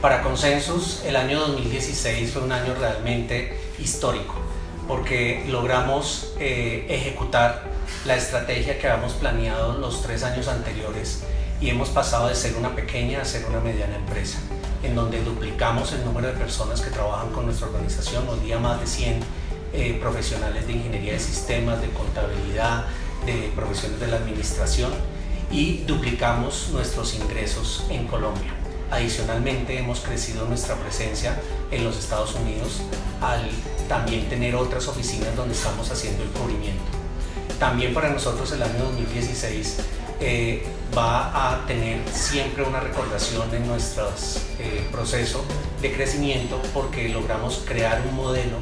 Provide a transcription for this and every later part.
Para Consensus, el año 2016 fue un año realmente histórico porque logramos eh, ejecutar la estrategia que habíamos planeado los tres años anteriores y hemos pasado de ser una pequeña a ser una mediana empresa, en donde duplicamos el número de personas que trabajan con nuestra organización, hoy día más de 100 eh, profesionales de ingeniería de sistemas, de contabilidad, de profesiones de la administración y duplicamos nuestros ingresos en Colombia. Adicionalmente hemos crecido nuestra presencia en los Estados Unidos al también tener otras oficinas donde estamos haciendo el cubrimiento. También para nosotros el año 2016 eh, va a tener siempre una recordación en nuestro eh, proceso de crecimiento porque logramos crear un modelo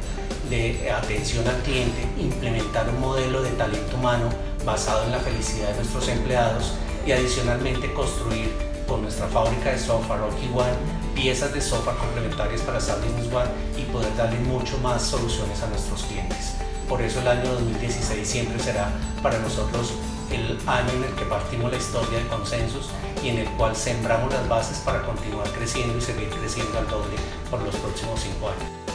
de atención al cliente, implementar un modelo de talento humano basado en la felicidad de nuestros empleados y adicionalmente construir con nuestra fábrica de software Rocky One piezas de software complementarias para SAP Business One y poder darle mucho más soluciones a nuestros clientes. Por eso el año 2016 siempre será para nosotros el año en el que partimos la historia de consensos y en el cual sembramos las bases para continuar creciendo y seguir creciendo al doble por los próximos cinco años.